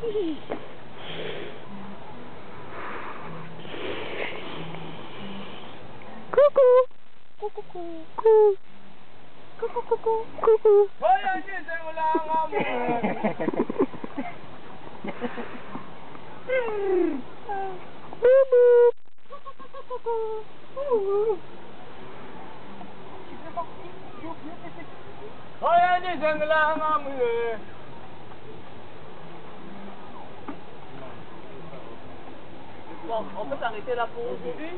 Va récupérer. Coucou. Coucou, coucou. Coucou, coucou, coucou. Boubou. Bon, on peut s'arrêter là pour aujourd'hui.